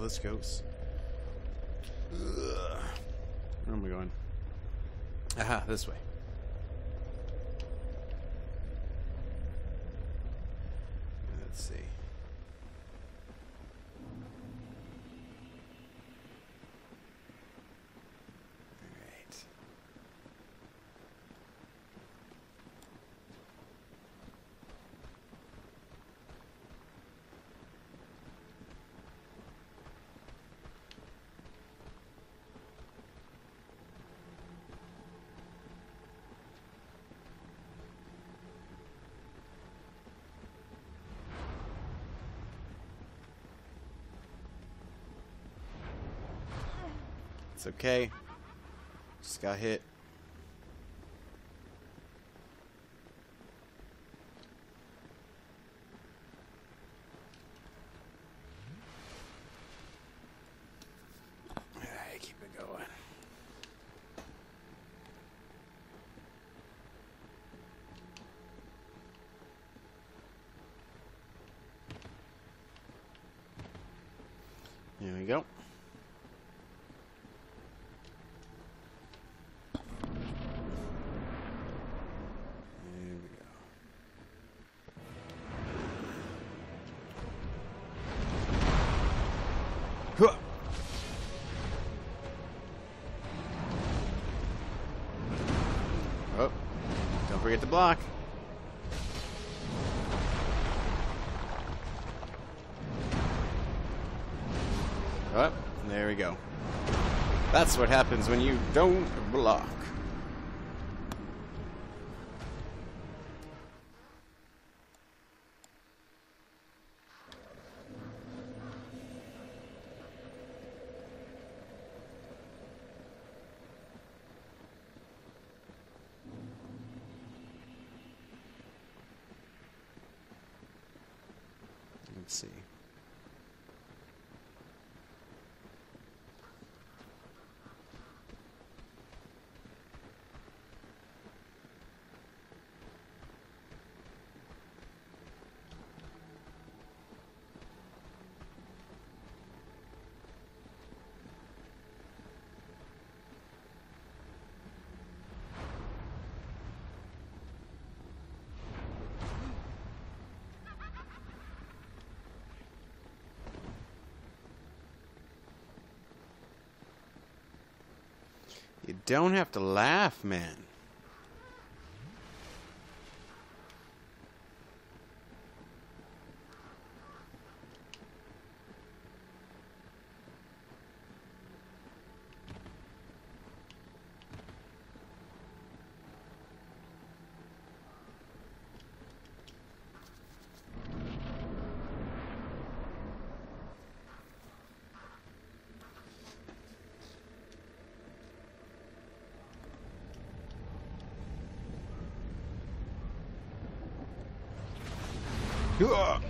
how this goes. Ugh. Where am I going? Aha, this way. Let's see. It's okay. Just got hit. Alright, keep it going. There we go. To block. Oh, there we go. That's what happens when you don't block. Let's see. You don't have to laugh, man. Ugh.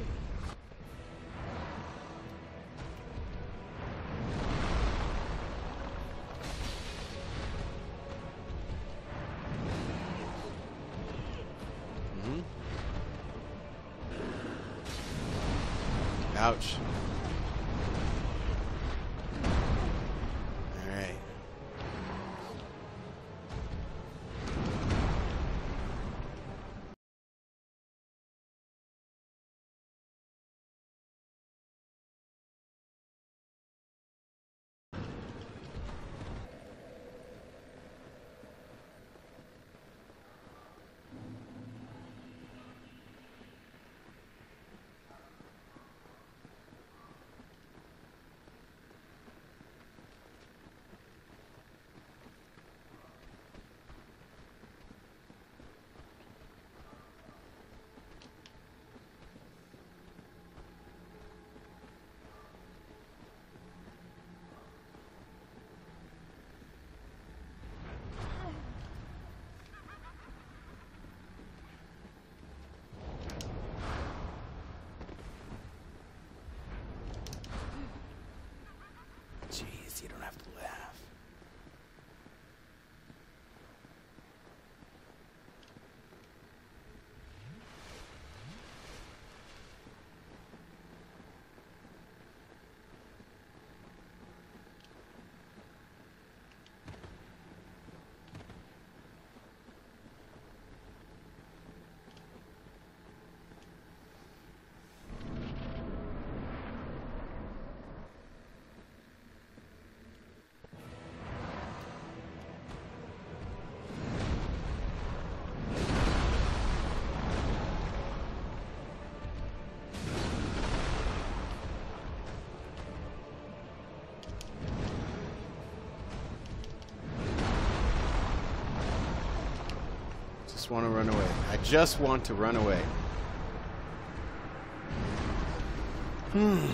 Just want to run away. I just want to run away. Hmm.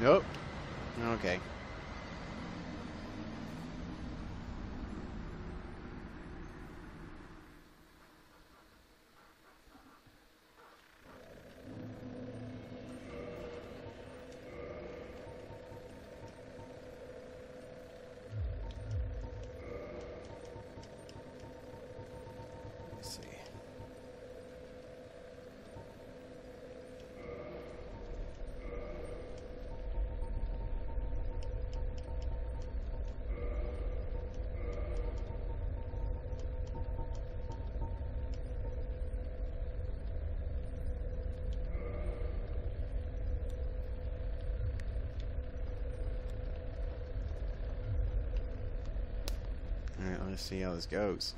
Nope. Okay. Let's see. Alright, let's see how this goes.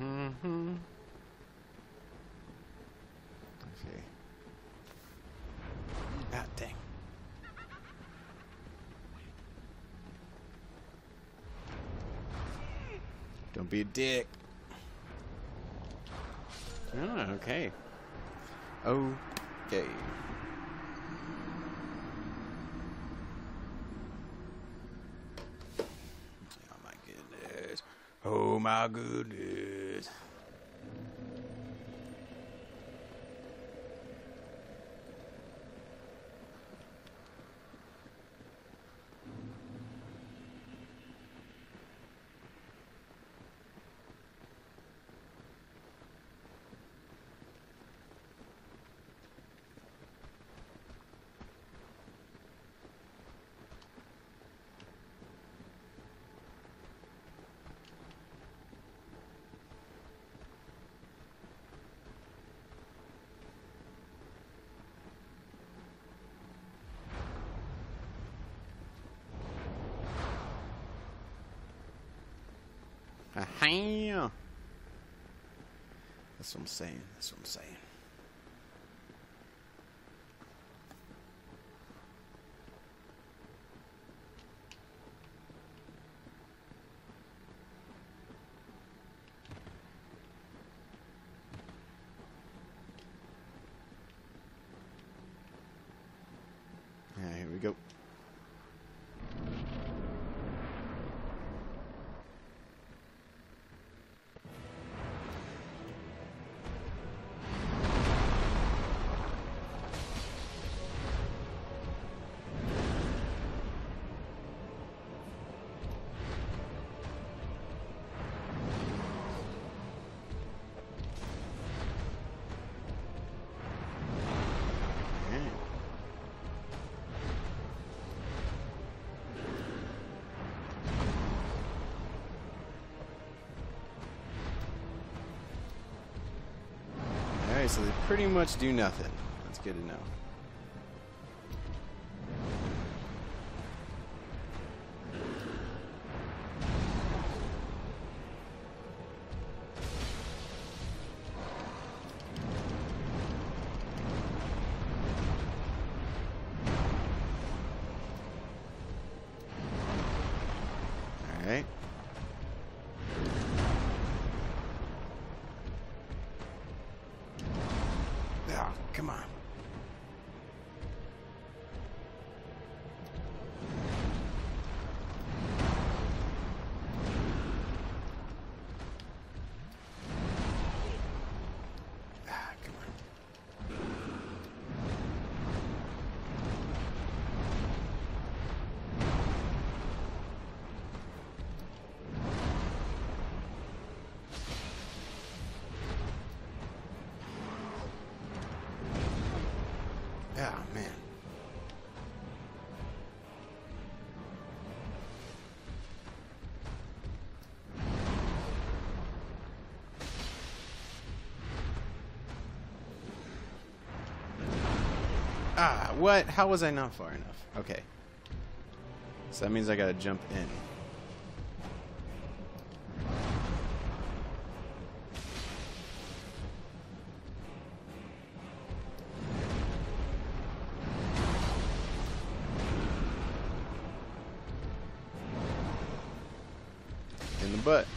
Mm-hmm. Let's see. Ah, dang. Don't be a dick. Ah, okay. Okay. Oh my goodness. Oh my goodness. That's what I'm saying. That's what I'm saying. So they pretty much do nothing. That's good to know. Come on. Ah, man. Ah, what? How was I not far enough? Okay. So that means I gotta jump in. Butt.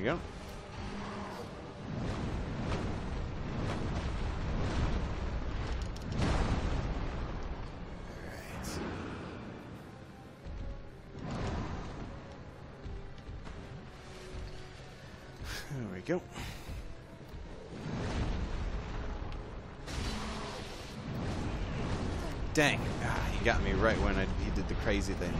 There you go. We go. Dang. Ah, he got me right when I, he did the crazy thing.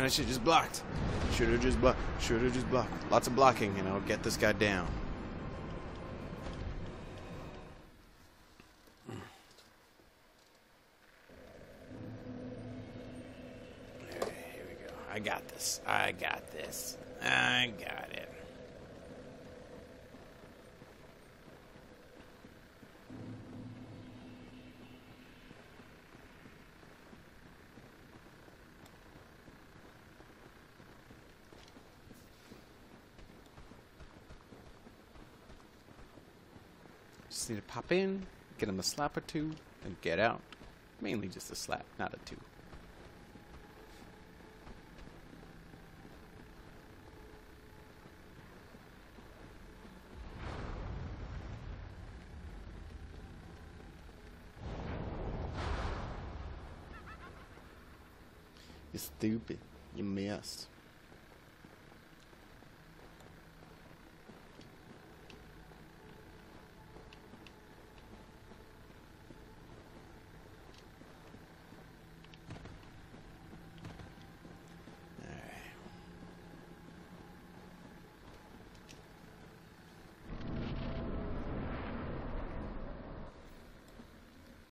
Man, I should just blocked. Should have just blocked. Should have just blocked. Lots of blocking, and I'll get this guy down. Here we go. I got this. I got this. I got it. Just need to pop in, get him a slap or two, and get out. Mainly just a slap, not a two. You're stupid. You missed.